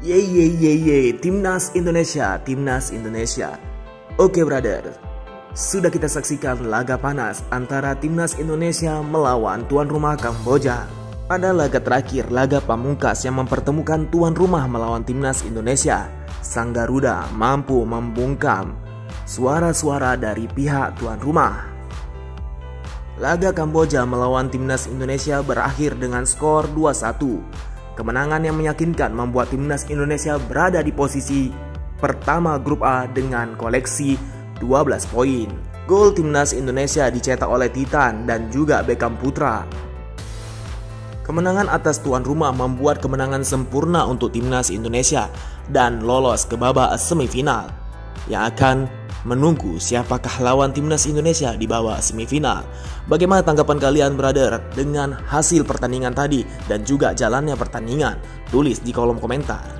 Ye ye ye ye, Timnas Indonesia, Timnas Indonesia. Oke brother, sudah kita saksikan laga panas antara Timnas Indonesia melawan tuan rumah Kamboja. Pada laga terakhir, laga pamungkas yang mempertemukan tuan rumah melawan Timnas Indonesia, Sang Garuda mampu membungkam suara-suara dari pihak tuan rumah. Laga Kamboja melawan Timnas Indonesia berakhir dengan skor 2-1 Kemenangan yang meyakinkan membuat timnas Indonesia berada di posisi pertama grup A dengan koleksi 12 poin. Gol timnas Indonesia dicetak oleh Titan dan juga Beckham Putra. Kemenangan atas tuan rumah membuat kemenangan sempurna untuk timnas Indonesia dan lolos ke babak semifinal yang akan menunggu siapakah lawan timnas Indonesia di bawah semifinal. Bagaimana tanggapan kalian brother dengan hasil pertandingan tadi dan juga jalannya pertandingan? Tulis di kolom komentar.